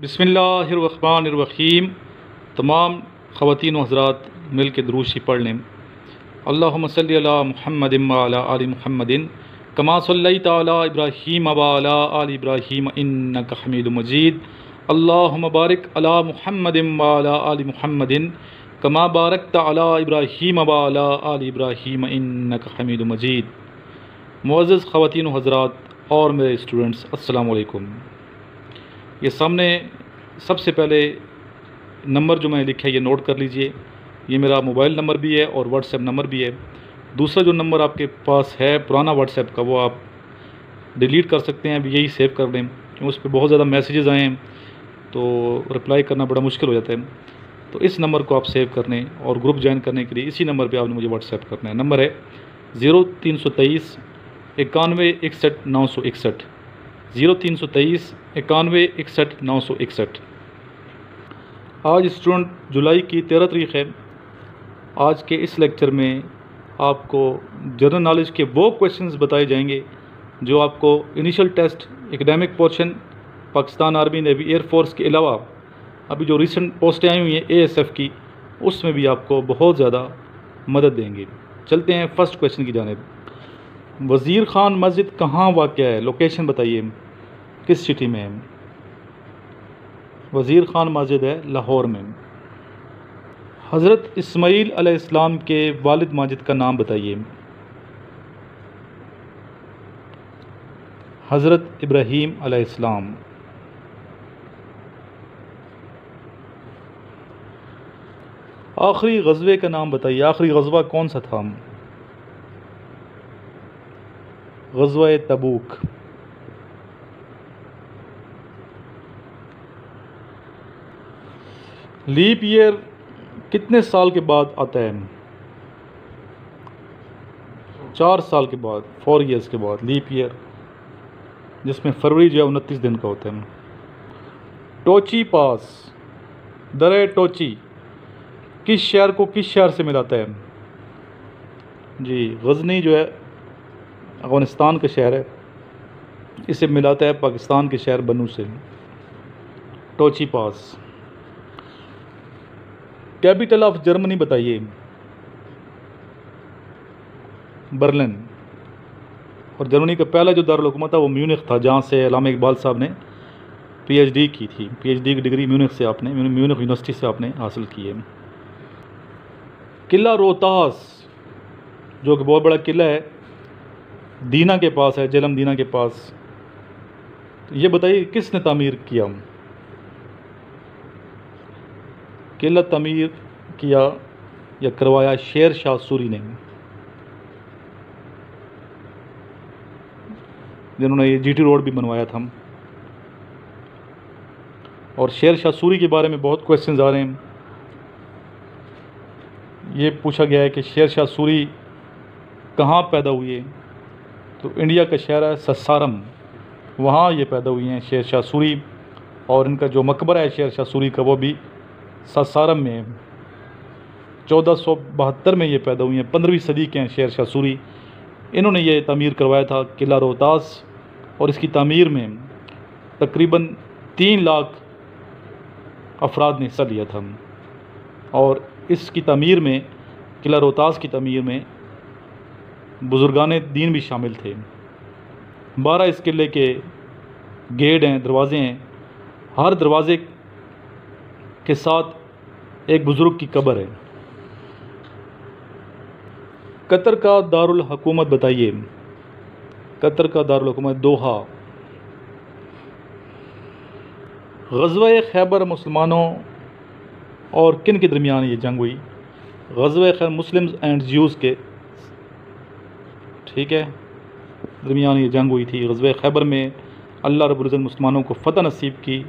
बिसमीम तमाम ख़वान हजरात मिल के दरूशी पढ़ लें। अल्लाम महमद आल महमदिन कमा सल्ली ताला इब्राहीम अबाला आल इब्राहीम इन्नक हमीद मजीद। अल्लाहुम्म बारिक अला मुहम्मद वाला आल मुहम्मदिन। कमा बारक ताला इब्राहीम अबाला आल इब्राहीम इन्नक हमीद मजीद। मुआज़ ख़वान हजरात, और मेरे स्टूडेंट्स अस्सलाम वालेकुम ये सामने सबसे पहले नंबर जो मैंने लिखा है, ये नोट कर लीजिए। ये मेरा मोबाइल नंबर भी है और व्हाट्सएप नंबर भी है। दूसरा जो नंबर आपके पास है, पुराना व्हाट्सएप का, वो आप डिलीट कर सकते हैं अभी यही सेव कर लें। क्योंकि उस पर बहुत ज़्यादा मैसेजेस आए हैं तो रिप्लाई करना बड़ा मुश्किल हो जाता है। तो इस नंबर को आप सेव करने और ग्रुप ज्वाइन करने के लिए इसी नंबर पर आपने मुझे व्हाट्सएप करना है। नंबर है ज़ीरो तीन सौ तेईस इक्यानवे इकसठ नौ सौ इकसठ ज़ीरो तीन सौ तेईस इक्यानवे इकसठ नौ सौ इकसठ। आज स्टूडेंट जुलाई की तेरह तारीख है। आज के इस लेक्चर में आपको जनरल नॉलेज के वो क्वेश्चंस बताए जाएँगे, जो आपको initial test academic portion Pakistan army navy air force के अलावा अभी जो रिसेंट पोस्टें आई हुई हैं एएसएफ की, उसमें भी आपको बहुत ज़्यादा मदद देंगे। चलते हैं फ़र्स्ट क्वेश्चन की जानब। वज़ीर ख़ान मस्जिद कहाँ वाक़ है? लोकेशन बताइए। किस सिटी में वज़ीर ख़ान मस्जिद है लाहौर में। हज़रत इसमाईल अलैहिस्सलाम के वालिद माजिद का नाम बताइए। हज़रत इब्राहीम अलैहिस्सलाम आखिरी गजबे का नाम बताइए। आखिरी गजबा कौन सा था? गजवा तबूक। लीप ईयर कितने साल के बाद आता है? चार साल के बाद फोर इयर्स के बाद, लीप ईयर, जिसमें फरवरी जो है उनतीस दिन का होता है। टोची पास, दर टोची, किस शहर को किस शहर से मिलाता है? जी, गजनी जो है अफ़गानिस्तान का शहर है। इसे मिलाता है पाकिस्तान के शहर बनू से। Tochi pass. Capital of Germany बताइए। बर्लिन। और जर्मनी का पहला जो दारकूमत था, वो म्यूनिख था, जहाँ से अलामा इकबाल साहब ने पीएचडी की थी। पीएचडी की डिग्री म्यूनिख से आपने म्यूनिख यूनिवर्सिटी से आपने हासिल की है। किला रोहतास, जो कि बहुत बड़ा किला है, दीना के पास है, जलम दीना के पास। ये बताइए, किसने तामीर किया? किला तमीर किया या करवाया शेर शाह सूरी ने। जिन्होंने ये जीटी रोड भी बनवाया था। और शेर शाह सूरी के बारे में बहुत क्वेश्चन आ रहे हैं। ये पूछा गया है कि शेर शाह सूरी कहाँ पैदा हुए? तो इंडिया का शहर है ससारम वहाँ ये पैदा हुई हैं शेर शाह सूरी। और इनका जो मकबरा है शेर शाह सूरी का, वो भी ससारम में चौदह सौ बहत्तर में ये पैदा हुई हैं। पंद्रहवीं सदी के हैं शेर शाह सूरी इन्होंने ये तमीर करवाया था, किला रोहतास, और इसकी तमीर में तकरीबन तीन लाख अफराद ने हिस्सा लिया था। और इसकी तमीर में, किला रोहतास की तमीर में बुज़ुर्गान दीन भी शामिल थे। बारह इस किले के गेट हैं, दरवाज़े हैं। हर दरवाज़े के साथ एक बुज़ुर्ग की कब्र है। कतर का दारुल हकूमत बताइए। कतर का दारुल हुकूमत दोहा। गजवा खैबर मुसलमानों और किन के दरमियान ये जंग हुई? गजवा खैर मुस्लिम एंड ज्यूज़ के। ठीक है। दरमियान ये जंग हुई थी। गजब खैबर में अल्लाह रबुल्ज़त मुसलमानों को फ़तह नसीब की।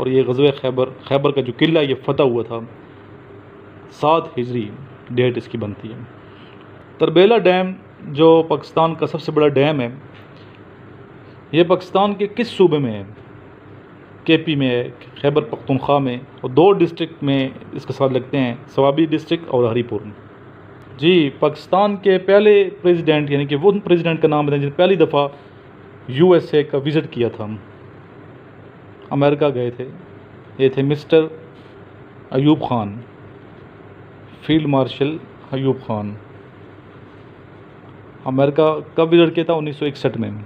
और ये गजब खैबर खैबर का जो किला ये फ़तह हुआ था। सात हिजरी डेट इसकी बनती है। तरबेला डैम, जो पाकिस्तान का सबसे बड़ा डैम है, ये पाकिस्तान के किस सूबे में है? के पी में है, खैबर पख्तूनख्वा में, और दो डिस्ट्रिक्ट में इसके साथ लगते हैं, सवाबी डिस्ट्रिक्ट और हरीपुर। में जी, पाकिस्तान के पहले प्रेसिडेंट, यानी कि वो प्रेसिडेंट का नाम बताएँ जिन्हें पहली दफ़ा यूएसए का विज़िट किया था। अमेरिका गए थे। ये थे mister Ayub Khan, field marshal Ayub Khan. America कब विज़िट किया था? उन्नीस सौ इकसठ में।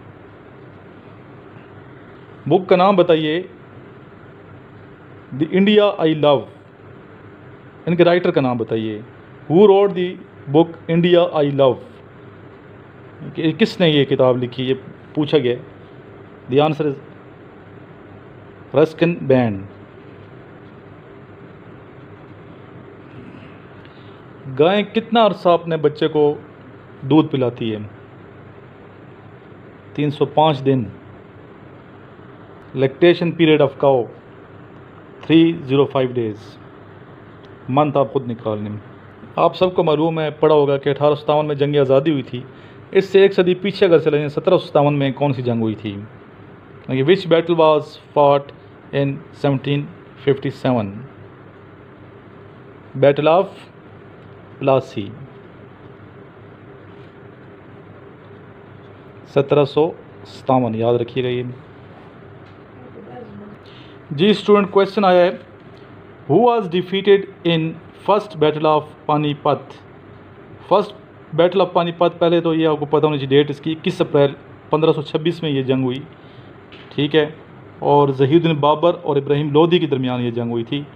बुक का नाम बताइए। The India I love. इनके राइटर का नाम बताइए। Who wrote the book India I love? किसने ये किताब लिखी? ये पूछा गया। The answer is Ruskin Bond गाय कितना अरसा अपने बच्चे को दूध पिलाती है? 305 दिन। Lactation period of cow 305 days month आप खुद निकाल लें आप सबको मालूम है, पढ़ा होगा कि अठारह में जंग आज़ादी हुई थी। इससे एक सदी पीछे अगर चले जाएँ, सत्रह में कौन सी जंग हुई थी? Which battle was fought battle of Plassey सत्रह सौ सतावन याद रखिएगा ये। जी स्टूडेंट क्वेश्चन आया है। Who was defeated in first battle of Panipat first battle of Panipat पहले तो ये आपको पता होनी चाहिए डेट इसकी, इक्कीस अप्रैल 1526 में ये जंग हुई। ठीक है? और जहीउद्दीन बाबर और इब्राहिम लोधी के दरमियान ये जंग हुई थी,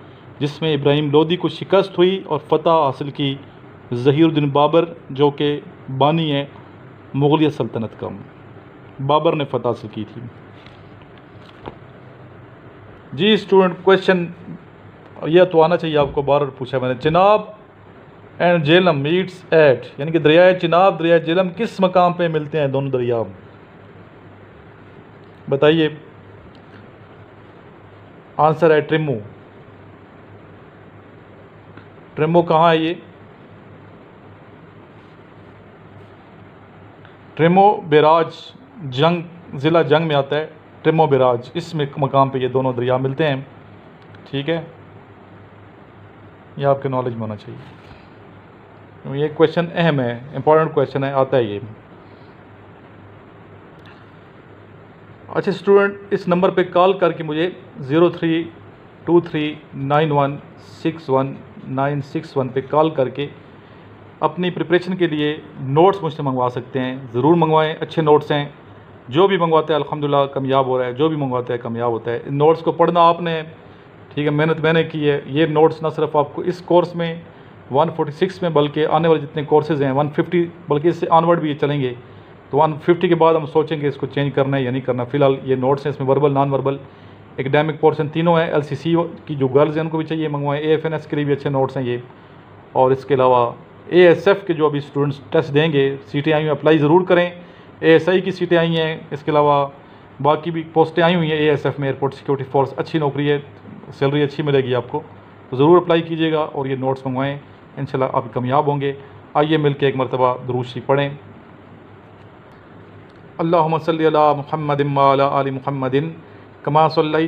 जिसमें इब्राहिम लोधी को शिकस्त हुई और फतह हासिल की जहीउद्दीन बाबर, जो कि बानी है, मुगलिया सल्तनत का। बाबर ने फतह हासिल की थी। जी, स्टूडेंट, क्वेश्चन यह तो आना चाहिए आपको बार बार पूछा मैंने। Chenab and Jhelum meets at, यानी कि दरियाए चिनाब, दरियाए जेलम किस मकाम पे मिलते हैं दोनों दरिया बताइए। आंसर है ट्रिमो। ट्रिमो कहाँ है ये? ट्रिमो बिराज जंग, ज़िला जंग में आता है। ट्रिमो बिराज, इस मकाम पे ये दोनों दरिया मिलते हैं। ठीक है? ये आपके नॉलेज में होना चाहिए। ये क्वेश्चन अहम है इंपॉर्टेंट क्वेश्चन है, आता है ये। अच्छा स्टूडेंट इस नंबर पे कॉल करके मुझे zero three two three nine one six one nine six one पर कॉल करके अपनी प्रिपरेशन के लिए नोट्स मुझसे मंगवा सकते हैं। ज़रूर मंगवाएँ, अच्छे नोट्स हैं। जो भी मंगवाते हैं, अल्हम्दुलिल्लाह, कामयाब हो रहा है। जो भी मंगवाते हैं, कामयाब होता है। इन नोट्स को पढ़ना आपने, ठीक है, मेहनत मैंने की है। ये नोट्स ना सिर्फ़ आपको इस कोर्स में 146 में, बल्कि आने वाले जितने कोर्सेज़ हैं 150 बल्कि इससे ऑनवर्ड भी ये चलेंगे। तो 150 के बाद हम सोचेंगे इसको चेंज करना है या नहीं करना। फ़िलहाल ये नोट्स हैं, इसमें verbal, non verbal academic portion तीनों हैं एल की जो गर्ल्स हैं, उनको भी चाहिए, मंगवाएँ। ए के लिए भी अच्छे नोट्स हैं ये। और इसके अलावा ए के जो अभी स्टूडेंट्स टेस्ट देंगे सीटें आई हुई अप्लाई ज़रूर करें। ए की सीटें आई हैं, इसके अलावा बाकी भी पोस्टें आई हुई हैं ए में एयरपोर्ट सिक्योरिटी फोर्स अच्छी नौकरी है सैलरी अच्छी मिलेगी आपको। तो ज़रूर अप्लाई कीजिएगा और ये नोट्स मंगवाएँ। इन आप कामयाब होंगे। आइए मिल के एक मरतबा दरूशी पढ़ें। अल्लाह महमद आल महमदिन कमा सल्ला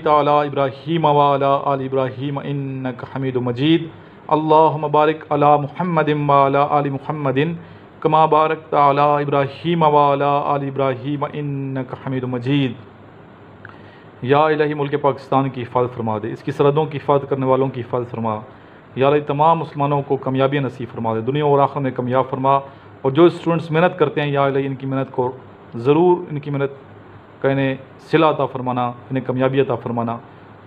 इब्राहीम वाला इब्राहीम इन हमीद मजीद। अल्लाह मबारक अला महमद आल महमदिन कमा बारक अला इब्राहीम वाला आल इब्राहीम इन हमीद मजीद। या इलाही मुल्क पाकिस्तान की हिफाजत फरमा दे। इसकी सरहदों की हिफाजत करने वालों की हिफाजत फरमा। या तमाम मुसलमानों को कामयाबी नसीब फरमा दे। दुनिया और आखिर में कामयाब फरमा। और जो स्टूडेंट्स मेहनत करते हैं, या इनकी मेहनत को ज़रूर इनकी मेहनत का इन्हें सिला अता फरमाना इन्हें कामयाबी अता फरमाना।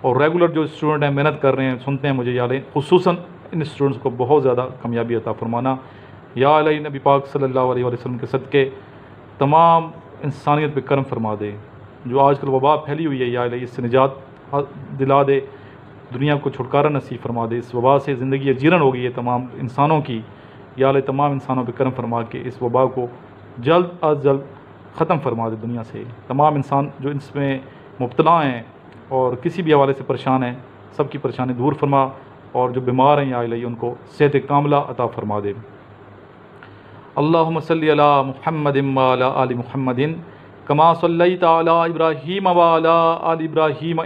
और रेगुलर जो स्टूडेंट हैं, मेहनत कर रहे हैं, सुनते हैं मुझे या खसूस इन स्टूडेंट्स को बहुत ज़्यादा कामयाबी अता फरमाना। या नबी पाक सल्लल्लाहु अलैहि वसल्लम के सदक़े तमाम इंसानियत पर करम फरमा दे। जो आजकल वबा फैली हुई है, या इससे निजात दिला दे, दुनिया को छुटकारा नसीब फरमा दे। इस वबा से ज़िंदगी जीरण हो गई है तमाम इंसानों की। या तमाम इंसानों पर करम फरमा के इस वबा को जल्द अज जल्द ख़त्म फरमा दे दुनिया से। तमाम इंसान जो इसमें मुबतला हैं और किसी भी हवाले से परेशान हैं सब की परेशानी दूर फरमा और जो बीमार हैं या उनको सेहत कामला अता फरमा दे। अल्लाह मसल महमद आल महमदिन कमा सल्ली ताला वाला आल इब्राहीम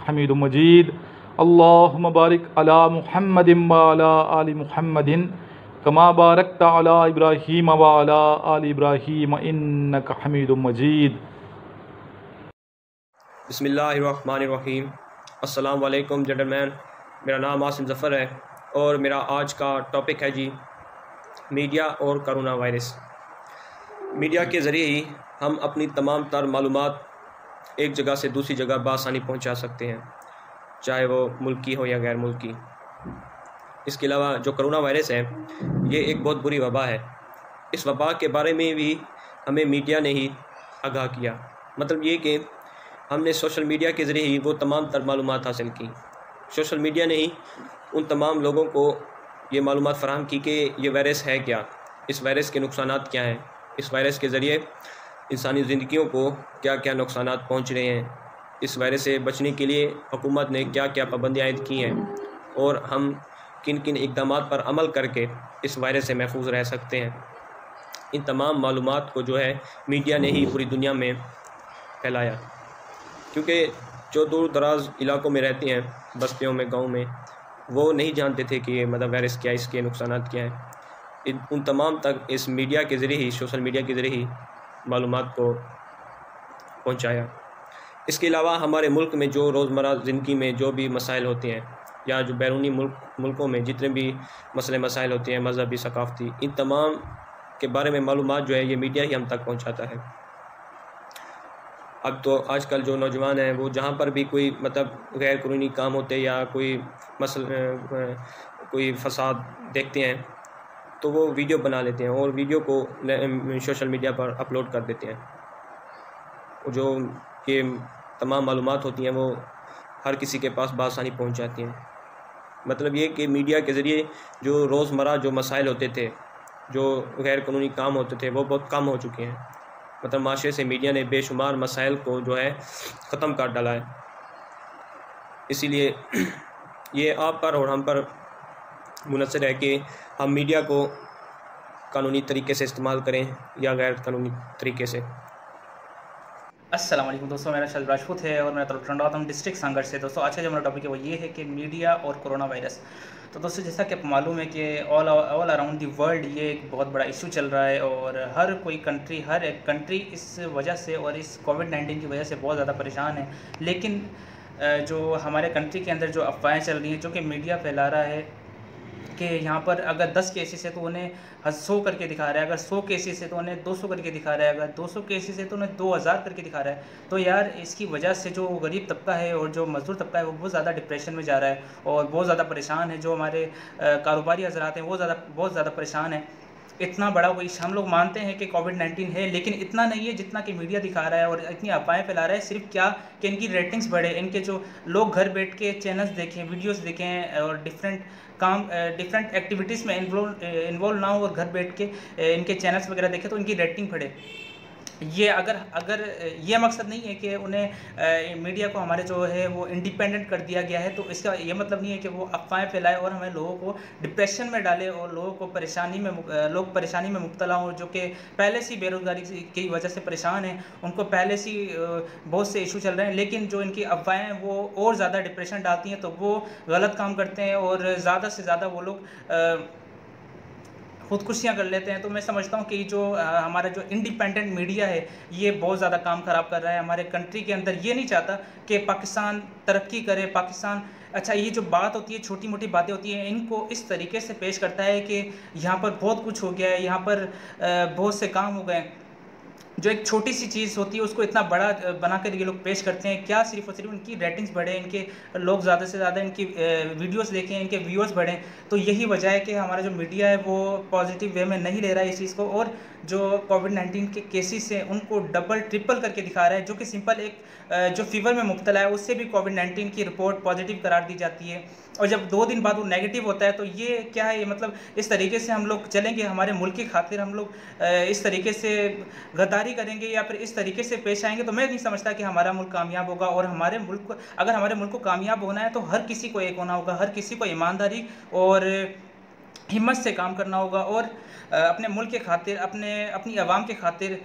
हमीद मजीद। अल्लाह मबारक अला मुहम्मद वाला आल मुहम्मदिन कमा बारक ताला इब्राहीम वाला आल इब्राहीम इन्नक हमीद मजीद। बसमीम अस्सलाम वालेकुम जेंटलमैन। मेरा नाम आसिम ज़फ़र है और मेरा आज का टॉपिक है जी, मीडिया और करोना वायरस। मीडिया के ज़रिए ही हम अपनी तमाम तर मालूम एक जगह से दूसरी जगह बसानी पहुँचा सकते हैं, चाहे वो मुल्की हो या गैर मुल्की। इसके अलावा जो करोना वायरस है, ये एक बहुत बुरी वबा है। इस वबा के बारे में भी हमें मीडिया ने ही आगाह किया। मतलब ये कि हमने सोशल मीडिया के ज़रिए ही वो तमाम तर मालूम हासिल की। सोशल मीडिया ने ही उन तमाम लोगों को ये मालूम फ़राहम की कि ये वायरस है क्या? इस वायरस के नुकसान क्या हैं? इस वायरस के ज़रिए इंसानी ज़िंदगियों को क्या क्या नुकसान पहुँच रहे हैं? इस वायरस से बचने के लिए हुकूमत ने क्या क्या पाबंदियाँ की हैं? और हम किन किन इकदाम पर अमल करके इस वायरस से महफूज रह सकते हैं। इन तमाम मालूम को जो है मीडिया ने ही पूरी दुनिया में फैलाया। क्योंकि जो दूर दराज इलाकों में रहती हैं, बस्तियों में, गाँव में, वो नहीं जानते थे कि मतलब वायरस क्या इसके नुकसान क्या हैं। इन, उन तमाम तक इस मीडिया के ज़रिए ही, सोशल मीडिया के ज़रिए ही मालूम को पहुँचाया। इसके अलावा हमारे मुल्क में जो रोज़मर्रा ज़िंदगी में जो भी मसाइल होते हैं या जो बैरूनी मुल्क, मुल्कों में जितने भी मसले, मसाइल होते हैं, मजहबी सकाफ़ती, इन तमाम के बारे में मालूम जो है, ये मीडिया ही हम तक पहुँचाता है। अब तो आजकल जो नौजवान हैं, वो जहाँ पर भी कोई मतलब गैर कानूनी काम होते या कोई मसल कोई फसाद देखते हैं तो वो वीडियो बना लेते हैं और वीडियो को सोशल मीडिया पर अपलोड कर देते हैं। जो ये तमाम मालूम होती हैं, वो हर किसी के पास बासानी पहुँच जाती हैं। मतलब ये कि मीडिया के ज़रिए जो रोज़मर्रा जो मसाइल होते थे, जो गैर कानूनी काम होते थे, वो बहुत कम हो चुके हैं। मतलब माशरे से मीडिया ने बेशुमार मसाइल को जो है ख़त्म कर डाला है। इसीलिए ये आप पर और हम पर मुनसर है कि हम मीडिया को कानूनी तरीके से इस्तेमाल करें या गैर कानूनी तरीके से। असलम दोस्तों, मेरा शल राजपूत है और मैं टंडौतम डिस्ट्रिक्ट संघर्ष से। दोस्तों का जो मेरा टॉपिक है वो ये है कि मीडिया और कोरोना वायरस तो दोस्तों, जैसा कि आपको मालूम है कि all all around the world ये एक बहुत बड़ा इशू चल रहा है और हर कोई कंट्री हर एक कंट्री इस वजह से और इस कोविड नाइन्टीन की वजह से बहुत ज़्यादा परेशान है। लेकिन जो हमारे कंट्री के अंदर जो अफवाहें चल रही हैं, जो कि मीडिया फैला रहा है कि यहाँ पर अगर दस केसेस है तो उन्हें सौ करके दिखा रहा है, अगर सौ केसेस है तो उन्हें दो सौ करके दिखा रहा है, अगर दो सौ केसेस है तो उन्हें दो हज़ार करके दिखा रहा है। तो यार इसकी वजह से जो गरीब तबका है और जो मजदूर तबका है वो बहुत ज़्यादा डिप्रेशन में जा रहा है और बहुत ज़्यादा परेशान है। जो हमारे कारोबारी हजरात हैं वो ज़्यादा, बहुत ज़्यादा परेशान है। इतना बड़ा कोई हम लोग मानते हैं कि कोविड नाइन्टीन है, लेकिन इतना नहीं है जितना कि मीडिया दिखा रहा है और इतनी अफवाहें फैला रहा है। सिर्फ़ क्या कि इनकी रेटिंग्स बढ़े, इनके जो लोग घर बैठ के चैनल्स देखें वीडियोस देखें और डिफरेंट काम डिफरेंट एक्टिविटीज़ में इन्वॉल्व इन्वॉल्व ना हो और घर बैठ के इनके चैनल्स वगैरह देखें तो इनकी रेटिंग बढ़े। ये अगर अगर ये मकसद नहीं है कि उन्हें मीडिया को हमारे जो है वो इंडिपेंडेंट कर दिया गया है तो इसका ये मतलब नहीं है कि वो अफवाहें फैलाए और हमें लोगों को डिप्रेशन में डाले और लोगों को परेशानी में लोग परेशानी में मुबतला हों, जो कि पहले से बेरोज़गारी की वजह से परेशान हैं। उनको पहले से बहुत से इशू चल रहे हैं, लेकिन जो इनकी अफवाहें वो और ज़्यादा डिप्रेशन डालती हैं तो वो गलत काम करते हैं और ज़्यादा से ज़्यादा वो लोग खुदकुशियाँ कर लेते हैं तो मैं समझता हूँ कि जो हमारा जो इंडिपेंडेंट मीडिया है, ये बहुत ज़्यादा काम ख़राब कर रहा है। हमारे कंट्री के अंदर ये नहीं चाहता कि पाकिस्तान तरक्की करे, पाकिस्तान अच्छा ये जो बात होती है छोटी मोटी बातें होती हैं, इनको इस तरीके से पेश करता है कि यहाँ पर बहुत कुछ हो गया है, यहाँ पर बहुत से काम हो गए जो एक छोटी सी चीज़ होती है, उसको इतना बड़ा बना कर ये लोग पेश करते हैं। क्या सिर्फ़ और सिर्फ़ उनकी रेटिंग्स बढ़े, इनके लोग ज़्यादा से ज़्यादा इनकी वीडियोस देखें, इनके व्यूअर्स बढ़ें तो यही वजह है कि हमारा जो मीडिया है, वो पॉजिटिव वे में नहीं ले रहा है इस चीज़ को। और जो कोविड नाइन्टीन के केसेस हैं, उनको डबल ट्रिपल करके दिखा रहा है, जो कि सिंपल एक जो फीवर में मुबतला है, उससे भी कोविड नाइन्टीन की रिपोर्ट पॉजिटिव करार दी जाती है। और जब दो दिन बाद वो नेगेटिव होता है तो ये क्या है, ये मतलब इस तरीके से हम लोग चलेंगे, हमारे मुल्क की खातिर हम लोग इस तरीके से गद्दारी करेंगे या फिर इस तरीके से पेश आएँगे तो मैं नहीं समझता कि हमारा मुल्क कामयाब होगा और हमारे मुल्क को, अगर हमारे मुल्क को कामयाब होना है तो हर किसी को एक होना होगा, हर किसी को ईमानदारी और हिम्मत से काम करना होगा और अपने मुल्क के खातिर, अपने, अपनी आवाम के खातिर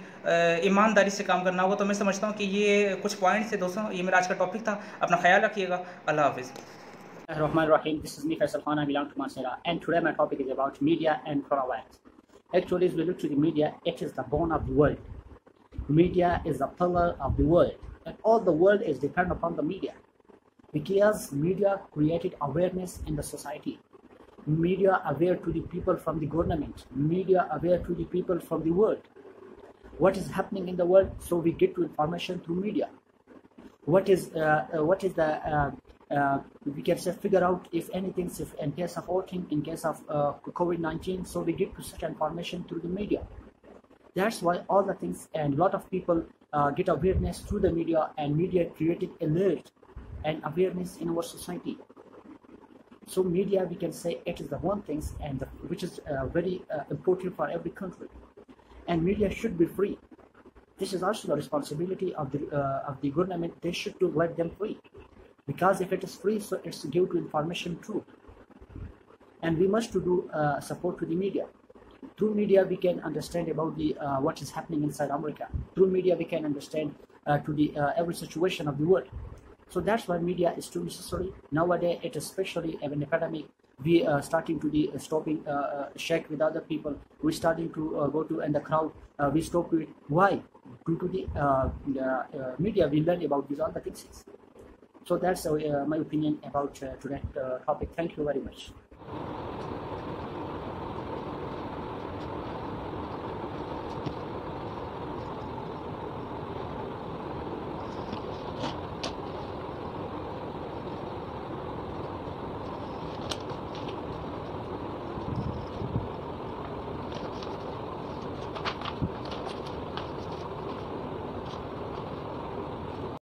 ईमानदारी से काम करना होगा तो मैं समझता हूँ कि ये कुछ पॉइंट्स थे दोस्तों, ये मेरा आज का टॉपिक था, अपना ख्याल रखिएगा, अल्लाह हाफिज़। Rahman Rahim, this is me Faisal Khan, I belong to Mansera, and today my topic is about media and coronavirus. Actually, if we look to the media, it is the bone of the world. Media is the pillar of the world, and all the world is dependent upon the media. because media created awareness in the society. Media aware to the people from the government. Media aware to the people from the world. What is happening in the world? So we get to information through media. What is uh, uh, what is the uh, uh, we can say figure out if anything if in case of voting in case of uh, covid-19 so we get such information through the media. That's why all the things and a lot of people uh, get awareness through the media and media created alert and awareness in our society. So media we can say it is the one things and the, which is uh, very uh, important for every country. And media should be free. This is also the responsibility of the uh, of the government. They should to let them free because if it is free so it's give to information too. And we must to do uh, support to the media. Through media we can understand about the uh, what is happening inside america. Through media we can understand uh, to the uh, every situation of the world. So that's why media is too necessary. Nowadays it especially an epidemic. We are starting to the uh, stopping uh, uh, with other people. We're starting to uh, go to and the crowd uh, we stop it. Why? Due to the, uh, the uh, media we learn about these other things so that's uh, my opinion about uh, that uh, topic. Thank you very much.